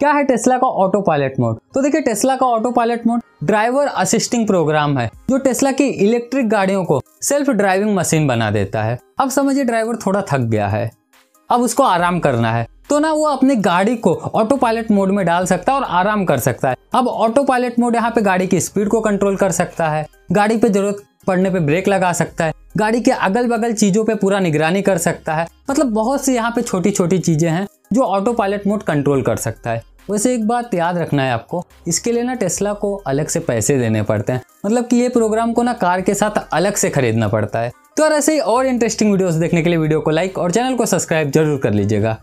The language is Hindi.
क्या है टेस्ला का ऑटो पायलट मोड तो देखिए टेस्ला का auto pilot mode driver assisting program है, जो टेस्ला की इलेक्ट्रिक गाड़ियों को सेल्फ ड्राइविंग मशीन बना देता है। अब समझिए ड्राइवर थोड़ा थक गया है। अब उसको आराम करना है। तो ना वो अपनी गाड़ी को ऑटो पायलट मोड में डाल सकता है और आराम कर सकता है। अब ऑटो पायलट मोड यहाँ पे गाड़ी की स्पीड को कंट्रोल कर सकता है। गाड़ी पे ज़रूरत पड़ने पे ब्रेक लगा सकता है। गाड़ी के अगल बगल चीज़ों पे पूरा निगरानी कर सकता है। मतलब बहुत सी यहाँ पे छोटी छोटी चीज़ें हैं जो ऑटो पायलट मोड कंट्रोल कर सकता है। वैसे एक बात याद रखना है आपको, इसके लिए ना टेस्ला को अलग से पैसे देने पड़ते हैं। मतलब कि ये प्रोग्राम को ना कार के साथ अलग से खरीदना पड़ता है। तो और ऐसे ही और इंटरेस्टिंग वीडियोस देखने के लिए वीडियो को लाइक और चैनल को सब्सक्राइब ज़रूर कर लीजिएगा।